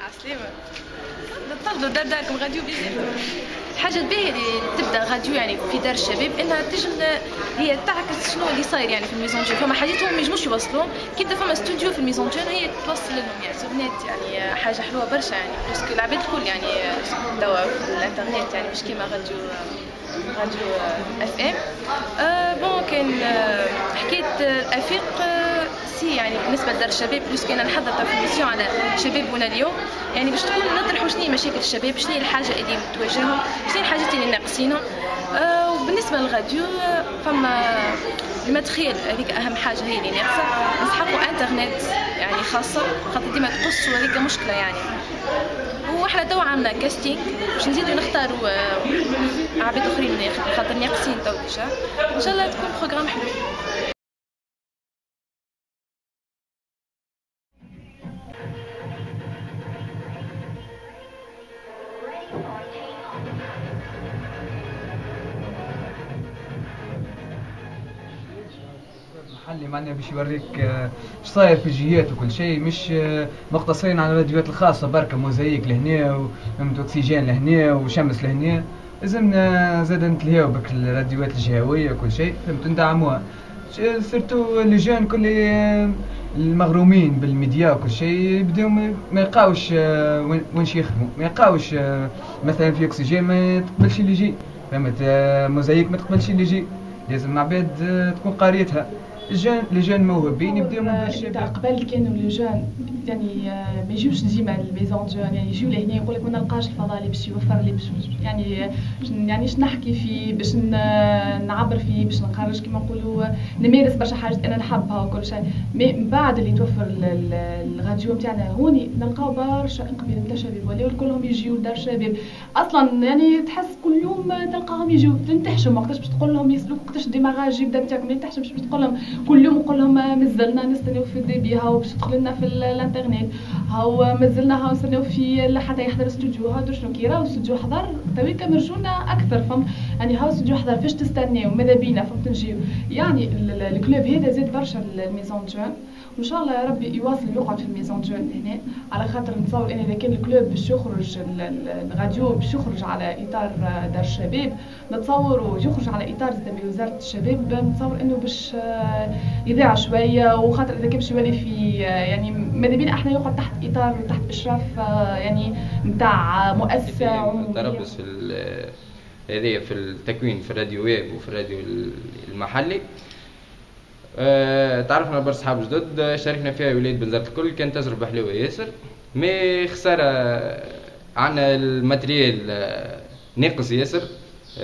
عسلامة غاديو الحاجة الباهية اللي تبدأ غاديو يعني في دار الشباب انها تجم هي تعكس شنو اللي صاير يعني في ال maison jeunes فما حاجات هم ما ينجموش يوصلوهم كي فما استوديو في ال maison jeunes هي توصل لهم يعني. سوفنيت يعني حاجة حلوة برشا يعني. parce que العباد الكل يعني توا في الإنترنت يعني مش كيما radio radio FM. bon كان حكيت الافيق c'est يعني بالنسبة لدار الشباب plus كان نحضر في على شبابنا اليوم. يعني باش تكون نطرحوا شنو مشاكل الشباب شنو الحاجة اللي تواجههم شنو الحاجات اللي ناقصينهم. وبالنسبة للراديو فما المدخيل هذيك أهم حاجة هي اللي ناقصة. نسحقوا إنترنت يعني خاصة خاطر ديما تقص وهذيك مشكلة يعني. وإحنا توا عملنا casting باش نزيدو نختاروا عباد أخرين خاطر ناقصين تو déjà. إن شاء الله تكون بروغرام حلو. محلي معناها باش يوريك إيش آه، صاير في الجهات وكل شيء. مش آه، مقتصرين على الراديوات الخاصة بركة موزايك لهنا أكسجين لهنا وشمس لهنا. لازمنا زاد نتلهاو بك الراديوات الجهوية وكل شيء فهمت؟ ندعموها surtout les jeunes كل آه، المغرومين بالميديا وكل شيء يبداو ما يلقاوش وين يخدموا ما يلقاوش مثلا في أكسجين ما تقبلش اللي يجي فهمت؟ موزايك ما تقبلش اللي يجي. لازم عباد تكون قاريتها. ال jeunes les jeunes موهوبين يبداو من الشباب. قبل كانوا les jeunes يعني آه، ما يجيوش ديما ال maison jeunes يعني يجيو لهنا يقول لك ما نلقاش الفضاء اللي باش يوفر لي باش يعني يعني اش نحكي فيه باش نعبر فيه باش نخرج كما نقولوا نمارس برشا حاجات أنا نحبها وكل شيء. mais من بعد اللي توفر الراديو نتاعنا هوني نلقاو برشا إقبال نتاع شباب ولاو كلهم يجيو لدار شباب أصلا يعني تحس كل يوم تلقاهم يجيو تنتحشم وقتاش باش تقول لهم يسلوك وقتاش démarrage يبدا نتاعك ما باش تقول لهم كل يوم نقول لهم مازلنا نستناو في ال débit هاو باش تدخل لنا في الانترنت هاو مازلنا هاو نستناو في حتى يحضر استوديو هاو شنو كي راهو استوديو حضر تويكا مرجونا أكثر فهمت؟ يعني هاو استوديو حضر فاش تستناو؟ ماذا بينا؟ فهمت؟ نجيو. يعني ال club هذا زاد برشا ال maison jeune وان شاء الله يا ربي يواصل يقعد في ال maison jeune هنا. على خاطر نتصور إن إذا كان ال club باش يخرج الراديو باش يخرج على إطار دار الشباب نتصور ويخرج على إطار وزارة الشباب نتصور إنه باش آه، يذاع شوية. وخاطر إذا كان باش يولي في آه، يعني ماذا بينا إحنا يقعد تحت إطار تحت إشراف آه، يعني نتاع مؤسسة. تربص هذه في التكوين في الراديو ويب وفي الراديو المحلي أه تعرفنا برشا صحاب جدد شاركنا فيها ولاد بنزرت الكل كانت تجربة حلوة ياسر. mais خسارة عنا ال matériel آه، ناقص ياسر.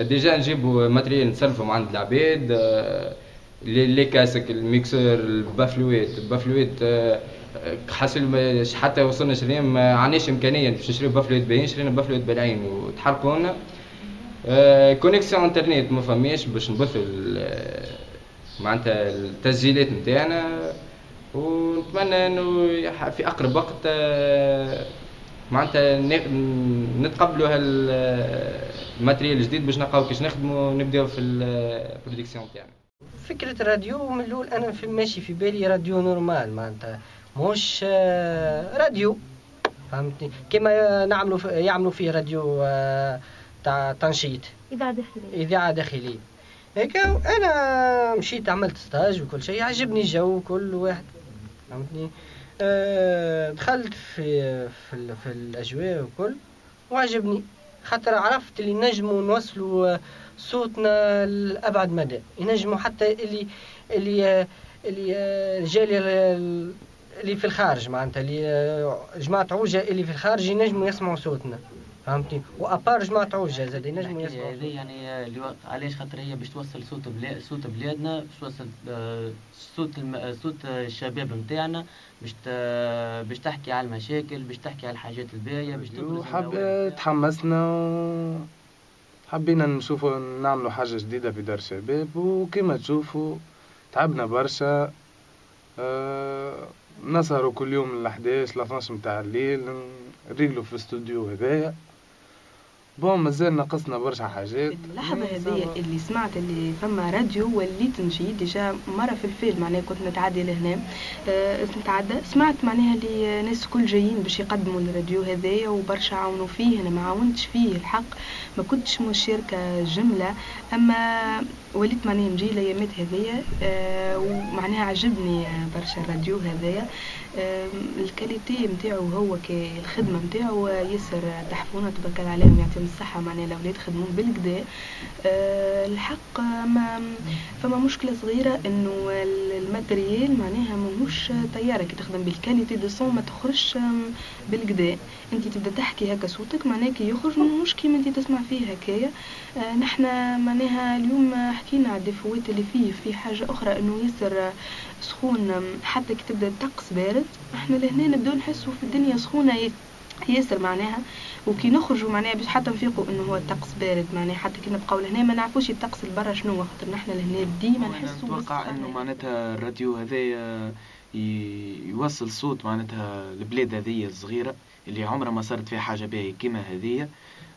déjà نجيبو matériel نسلفهم عند العباد أه les casques ال mixeur البافلويت. البافلويت حاصل حتى وصلنا شرينا ما عندناش إمكانية باش نشريو بافلويت باين شرينا بافلويت بالعين أه connexion internet ما فماش باش نبثوا معناتها التسجيلات نتاعنا ونتمنى إنه في أقرب وقت آه، معناتها نتقبلوا هال matériel الجديد باش نلقاو كيش نخدموا ونبداو في ال production تاعنا فكرة الراديو من الأول أنا في ماشي في بالي راديو normal معناتها مش آه، راديو فهمتني؟ كما نعملوا يعملوا فيه راديو آه، تاع تنشيط. إذاعة داخلية. إذاعة داخلية. هيك أنا مشيت عملت stage وكل شيء عجبني الجو كل واحد. فهمتني؟ أه دخلت في في, في الأجواء وكل وعجبني. خاطر عرفت اللي نجموا نوصلوا صوتنا لأبعد مدى. ينجموا حتى اللي اللي اللي الجاليه اللي في الخارج معناتها اللي جماعة عوجة اللي في الخارج ينجموا يسمعوا صوتنا. فهمتي وأبار جماعة عوجه زاد ينجموا يسمعوا. هذه يعني اللي علاش خاطر هي باش توصل صوت بلاد صوت بلادنا باش توصل آه، صوت الم... صوت الشباب نتاعنا باش ت... باش تحكي على المشاكل باش تحكي على الحاجات الباهية باش تبرز حب... تحمسنا و... حبينا نشوفوا نعملوا حاجة جديدة في دار الشباب وكما تشوفوا تعبنا برشا أه... نسهروا كل يوم ل 11 ل 12 متاع الليل نريقلوا في الاستوديو هذايا. bon مازال ناقصنا برشا حاجات. اللحظة هذه اللي سمعت اللي فما راديو وليت نجي déjà مرة في الفيل معناها كنت نتعدي لهنا. أه نتعدى. سمعت معناها اللي ناس كل جايين باش يقدموا الراديو هذايا وبرشا عاونوا فيه أنا ما عاونتش فيه الحق ما كنتش مشاركة جملة أما وليت معناها نجي الايامات هذيا أه ومعناها عجبني برشا الراديو هذايا. أه الكاليتي نتاعو هو كالخدمة نتاعو ياسر تحفونه تبارك عليهم يعطيهم الصحة معناها الأولاد خدموا بالكدا أه الحق ما فما مشكلة صغيرة إنه ال matériel معناها ماهوش طيارة كي تخدم بال qualité de son ما تخرجش بالقدا أنت تبدأ تحكي هكا صوتك معناها كي يخرج مش كيما أنت تسمع فيه هكايا. أه نحنا معناها اليوم حكينا على الديفوات اللي فيه في حاجة أخرى إنه ياسر سخون حتى كي تبدأ الطقس بارد إحنا لهنا نبداو نحسوا في الدنيا سخونة ياسر معناها. وكي نخرجوا معناها باش حتى نفيقوا إنه هو الطقس بارد معناها. حتى كي نبقاو لهنا ما نعرفوش الطقس برا شنو خاطر نحنا لهنا ديما نحسوا نتوقع إنه معناتها الراديو هذايا يوصل صوت معناتها البلاد هذه الصغيرة اللي عمرها ما صارت فيها حاجة باهية كيما هذيا.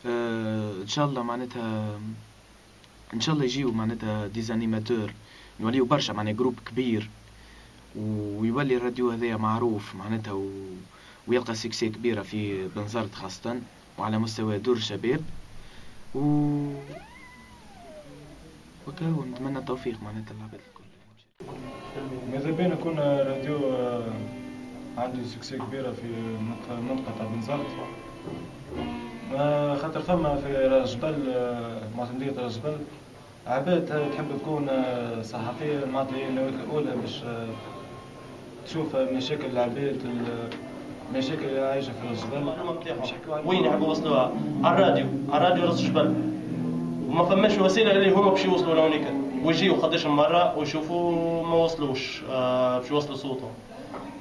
آه إن شاء الله معناتها إن شاء الله يجيو معناتها des animateurs يوليو برشا معناها groupe كبير. ويولي الراديو هذايا معروف معناتها و... ويلقى succès كبيرة في بنزرت خاصة وعلى مستوى دور الشباب. و وكهو نتمنى التوفيق معناتها العباد الكل. ماذا بينا يكون راديو عنده سكسي كبيرة في منطقة بنزرت؟ خاطر فما في راس جبل معتمدية راس جبل عباد تحب تكون صحفية النواة الأولى باش تشوف مشاكل العباد المشاكل اللي عايشة في راس جبل وين يحبوا يوصلوها؟ على الراديو. على الراديو راس جبل وما فماش وسيلة اللي هما باش يوصلوا لهونيك. ويجيو قداش مرة ويشوفوا ما وصلوش آه باش يوصلوا صوتهم.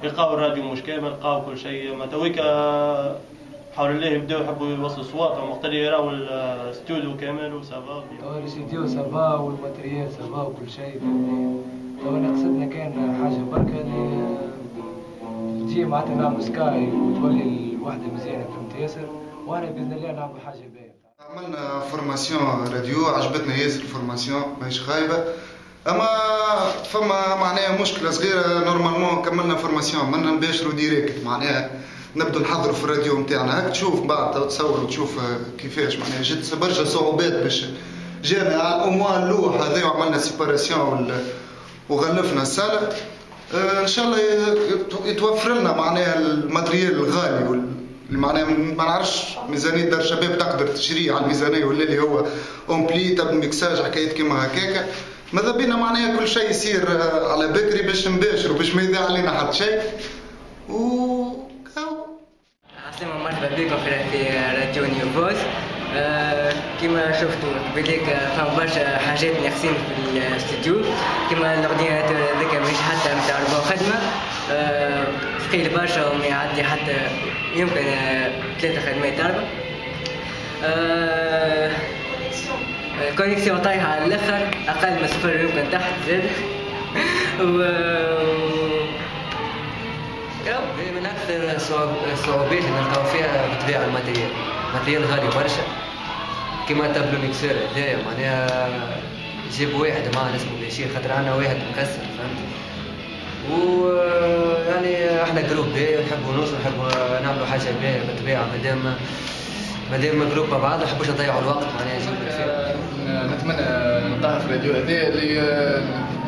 يلقاو الراديو مش كامل لقاو كل شيء. ما تويك حول الله يبداو يحبوا يوصلوا صواتهم وقت اللي يراو الاستوديو كامل و ça va الاستوديو ça va وال matériel ça va وكل شيء. تو نقصدنا كان حاجة بركة اللي تجي معناتها نعمل سكاي وتولي الوحدة مزيانة فهمت ياسر وأنا بإذن الله نعمل حاجة باهية. عملنا formation راديو عجبتنا ياسر ال formation ماهيش خايبة. أما فما معناها مشكلة صغيرة normalement كملنا formation منا نباشروا direct معناها. نبدو نحضروا في الراديو نتاعنا هاك تشوف بعد تصور وتشوف كيفاش. معناها جات برشا صعوبات باش جانا au moins اللوح هذا وعملنا séparation وغلفنا السالة. إن شاء الله يتوفر لنا معناها ال matériel الغالي معناها ما نعرفش ميزانية دار شباب تقدر تشريه على الميزانية ولا اللي هو ampli table mixage حكايات كيما هكاكا. ماذا بينا معناها كل شيء يصير على بكري باش نباشروا باش ما يضيع علينا حتى شيء. عسلامة مرحبا بكم في راديو New Voice آه كما شفتوا بليك فهم برشا حاجات ناقصين في الاستديو كما ال ordinateur هذاك مش حتى نتاع ربع خدمة. آه ثقيل برشا وما يعدي حتى يمكن آه ثلاثة خدمات أربع آه ال connexion طايحة على الآخر أقل من صفر يمكن تحت زاد و من أكثر الصعوبات اللي نلقاو فيها بطبيعة ال matériel ال matériel غالي برشا. كيما table mixeur هذايا معناها جيب واحد معاه اسمه بشير خاطر عندنا واحد مكسر فهمت؟ و يعني إحنا groupe باهي نحبوا نوصلوا نحبوا نعملوا حاجة باهية بالطبيعة. مادام مادام groupe مع بعض ما نحبوش نضيعوا الوقت معناها نجيبوا نتمنى نلقاها في الراديو هذا اللي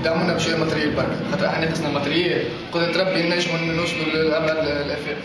دعمونا بشوية matériel برك خاطر إحنا ناقصنا matériel. قدرة ربي نجموا نوصلوا للامل الافاق